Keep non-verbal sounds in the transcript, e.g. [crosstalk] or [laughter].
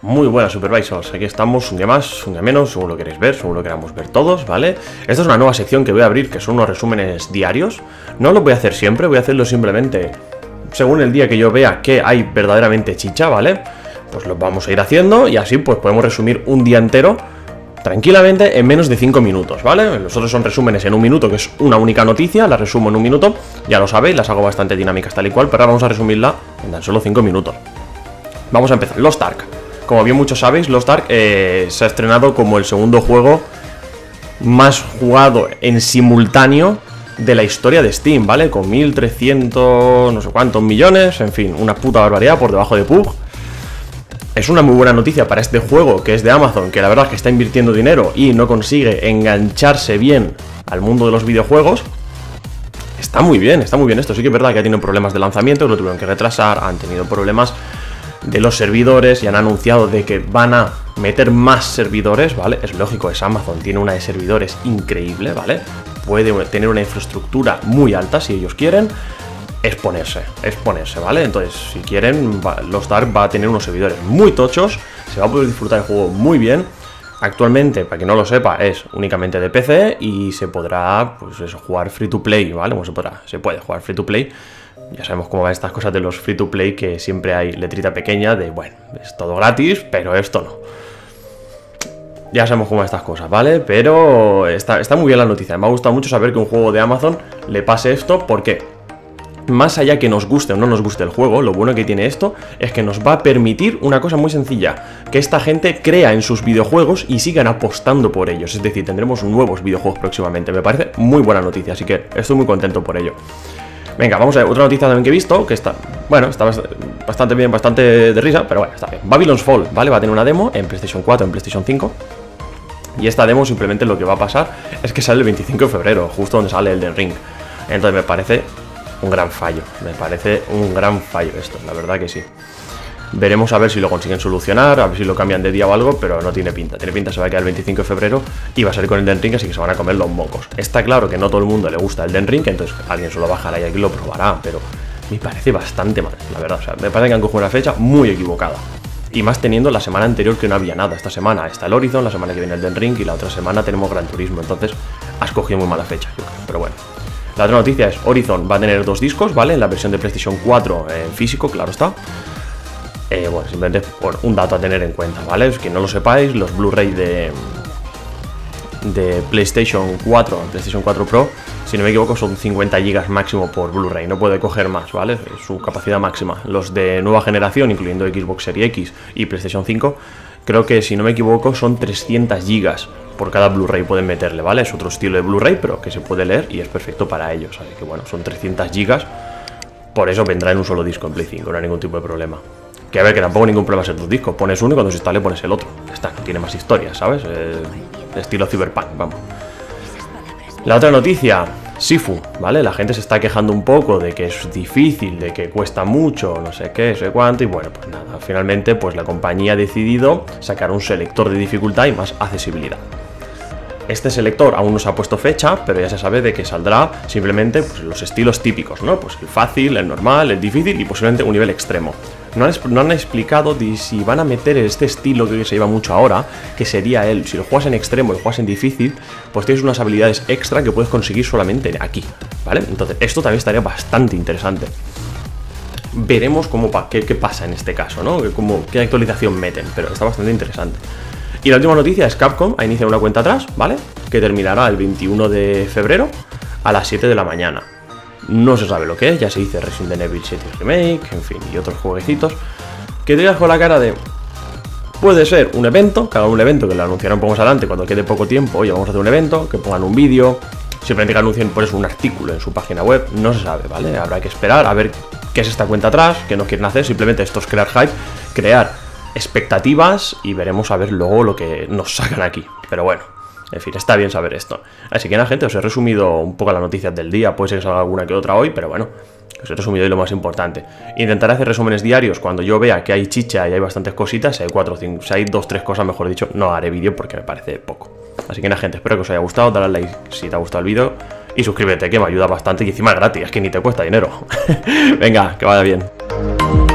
Muy buenas Supervisors, aquí estamos un día más, un día menos, según lo queréis ver, según lo queramos ver todos, ¿vale? Esta es una nueva sección que voy a abrir, que son unos resúmenes diarios No lo voy a hacer siempre, voy a hacerlo simplemente según el día que yo vea que hay verdaderamente chicha, ¿vale? Pues lo vamos a ir haciendo y así pues podemos resumir un día entero tranquilamente en menos de 5 minutos, ¿vale? Los otros son resúmenes en un minuto, que es una única noticia, la resumo en un minuto, ya lo sabéis, las hago bastante dinámicas tal y cual, pero ahora vamos a resumirla en tan solo 5 minutos Vamos a empezar, Lost Ark como bien muchos sabéis, Lost Ark eh, se ha estrenado como el segundo juego más jugado en simultáneo de la historia de Steam, ¿vale? Con 1300, no sé cuántos millones, en fin, una puta barbaridad por debajo de PUG. Es una muy buena noticia para este juego que es de Amazon, que la verdad es que está invirtiendo dinero y no consigue engancharse bien al mundo de los videojuegos. Está muy bien, está muy bien esto. Sí que es verdad que tenido problemas de lanzamiento, lo tuvieron que retrasar, han tenido problemas de los servidores y han anunciado de que van a meter más servidores, ¿vale? Es lógico, es Amazon, tiene una de servidores increíble, ¿vale? Puede tener una infraestructura muy alta si ellos quieren. Es ponerse, es ponerse, ¿vale? Entonces, si quieren, los Dark va a tener unos servidores muy tochos, se va a poder disfrutar el juego muy bien. Actualmente, para quien no lo sepa, es únicamente de PC y se podrá, pues jugar free to play, ¿vale? se podrá, se puede jugar free to play ya sabemos cómo van estas cosas de los free to play, que siempre hay letrita pequeña de, bueno, es todo gratis, pero esto no. Ya sabemos cómo van estas cosas, ¿vale? Pero está, está muy bien la noticia. Me ha gustado mucho saber que un juego de Amazon le pase esto, porque más allá que nos guste o no nos guste el juego, lo bueno que tiene esto es que nos va a permitir una cosa muy sencilla, que esta gente crea en sus videojuegos y sigan apostando por ellos, es decir, tendremos nuevos videojuegos próximamente, me parece muy buena noticia, así que estoy muy contento por ello. Venga, vamos a ver otra noticia también que he visto, que está, bueno, está bastante bien, bastante de risa, pero bueno, está bien. Babylon's Fall, ¿vale? Va a tener una demo en PlayStation 4, en PlayStation 5. Y esta demo simplemente lo que va a pasar es que sale el 25 de febrero, justo donde sale el Den Ring. Entonces me parece un gran fallo, me parece un gran fallo esto, la verdad que sí. Veremos a ver si lo consiguen solucionar, a ver si lo cambian de día o algo, pero no tiene pinta. Tiene pinta, se va a quedar el 25 de febrero y va a salir con el Den Ring, así que se van a comer los mocos. Está claro que no todo el mundo le gusta el Den Ring, entonces alguien se lo bajará y aquí lo probará, pero me parece bastante mal, la verdad. O sea, me parece que han cogido una fecha muy equivocada. Y más teniendo la semana anterior que no había nada. Esta semana está el Horizon, la semana que viene el Den Ring y la otra semana tenemos Gran Turismo. Entonces, has cogido muy mala fecha, yo creo. Pero bueno. La otra noticia es Horizon va a tener dos discos, ¿vale? En la versión de PlayStation 4 en físico, claro está. Eh, bueno, simplemente por un dato a tener en cuenta, ¿vale? Es que no lo sepáis, los Blu-ray de, de PlayStation 4, PlayStation 4 Pro, si no me equivoco, son 50 GB máximo por Blu-ray, no puede coger más, ¿vale? Es su capacidad máxima. Los de nueva generación, incluyendo Xbox Series X y PlayStation 5, creo que si no me equivoco son 300 GB por cada Blu-ray pueden meterle, ¿vale? Es otro estilo de Blu-ray, pero que se puede leer y es perfecto para ellos. Así que bueno, son 300 GB. Por eso vendrá en un solo disco en Play 5, no hay ningún tipo de problema. Que a ver, que tampoco ningún problema ser tus discos. Pones uno y cuando se instale pones el otro. está, tiene más historias, ¿sabes? Eh, estilo Cyberpunk, vamos. La otra noticia, Sifu, ¿vale? La gente se está quejando un poco de que es difícil, de que cuesta mucho, no sé qué, no sé cuánto, y bueno, pues nada, finalmente pues la compañía ha decidido sacar un selector de dificultad y más accesibilidad. Este selector aún no se ha puesto fecha, pero ya se sabe de que saldrá simplemente pues, los estilos típicos, ¿no? Pues el fácil, el normal, el difícil y posiblemente un nivel extremo. No han, explicado si van a meter este estilo que se lleva mucho ahora, que sería él. Si lo juegas en extremo y lo juegas en difícil, pues tienes unas habilidades extra que puedes conseguir solamente aquí, ¿vale? Entonces, esto también estaría bastante interesante. Veremos cómo qué, pasa en este caso, ¿no? Qué actualización meten, pero está bastante interesante. Y la última noticia es Capcom ha iniciado una cuenta atrás, ¿vale? Que terminará el 21 de febrero a las 7 de la mañana. No se sabe lo que es, ya se dice Resident Evil 7 Remake, en fin, y otros jueguecitos. Que te con la cara de... Puede ser un evento, que un evento que lo anunciarán un poco más adelante cuando quede poco tiempo, oye, vamos a hacer un evento, que pongan un vídeo, simplemente que anuncien por eso un artículo en su página web, no se sabe, ¿vale? Habrá que esperar a ver qué es esta cuenta atrás, qué no quieren hacer, simplemente esto es crear hype, crear expectativas y veremos a ver luego lo que nos sacan aquí. Pero bueno, en fin, está bien saber esto. Así que nada, gente, os he resumido un poco las noticias del día. Puede ser que salga alguna que otra hoy, pero bueno, os he resumido hoy lo más importante. Intentaré hacer resúmenes diarios cuando yo vea que hay chicha y hay bastantes cositas. Si hay cuatro, cinco, si hay dos, tres cosas, mejor dicho, no haré vídeo porque me parece poco. Así que nada, gente, espero que os haya gustado. Dale al like si te ha gustado el vídeo. Y suscríbete, que me ayuda bastante. Y encima es gratis, es que ni te cuesta dinero. [laughs] Venga, que vaya bien.